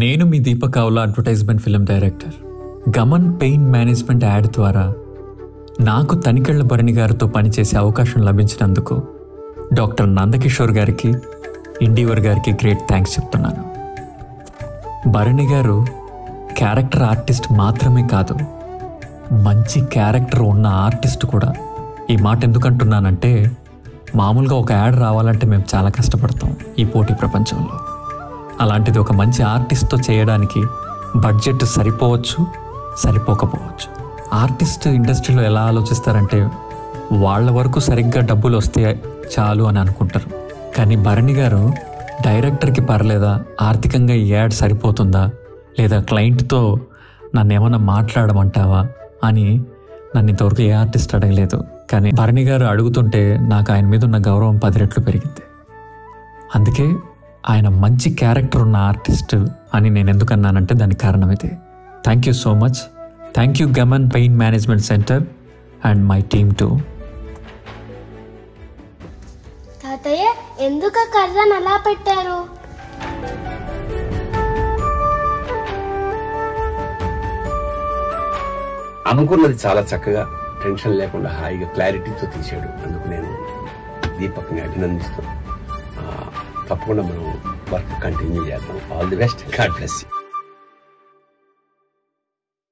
నేను మీ Deepak Kavula advertisement film director. Gaman pain management ad ద్వారా నాకు తనికెళ్ళ భరణి గారితో పనిచేసే అవకాశం లభించినందుకు డాక్టర్ నందకిషోర్ గారికి ఇండివర్ గారికి గ్రేట్ థ్యాంక్స్ చెప్తున్నాను. భరణి గారు క్యారెక్టర్ ఆర్టిస్ట్ మాత్రమే కాదు మంచి క్యారెక్టర్ ఉన్న ఆర్టిస్ట్ కూడా ఈ మాట ఎందుకంటున్నానంటే మామూలుగా ఒక యాడ్ రావాలంటే మేము చాలా కష్టపడతాం ఈ పోటీ ప్రపంచంలో. అలాంటిది ఒక మంచి ఆర్టిస్ట్తో చేయడానికి బడ్జెట్ సరిపోవచ్చు సరిపోకపోవచ్చు. ఆర్టిస్ట్ ఇండస్ట్రీలో ఎలా ఆలోచిస్తారంటే వాళ్ళ వరకు సరిగ్గా డబ్బులు వస్తే చాలు అని అనుకుంటారు. కానీ భరణి గారు డైరెక్టర్కి పర్లేదా ఆర్థికంగా ఈ యాడ్ సరిపోతుందా లేదా క్లయింట్తో నన్ను ఏమన్నా మాట్లాడమంటావా అని నన్ను ఇంతవరకు ఏ ఆర్టిస్ట్ అడగలేదు. కానీ భరణి గారు అడుగుతుంటే నాకు ఆయన మీద ఉన్న గౌరవం పది రెట్లు పెరిగింది. అందుకే ఆయన మంచి క్యారెక్టర్ ఉన్న ఆర్టిస్ట్ అని నేను ఎందుకు అన్నానంటే దానికి కారణం ఇదే thank you so much thank you Gaman pain management centre and my team to తాతయ్య ఎందుకు కర్రను అలా పెట్టారు? అనుకున్నది చాలా చక్కగా టెన్షన్ లేకుండా హాయిగా క్లారిటీతో తీసాడు అందుకు నేను దీపక్ని అభినందిస్తూ ఆ, తప్పకుండా మనం వర్క్ కంటిన్యూ చేద్దాం. All the best. God bless you.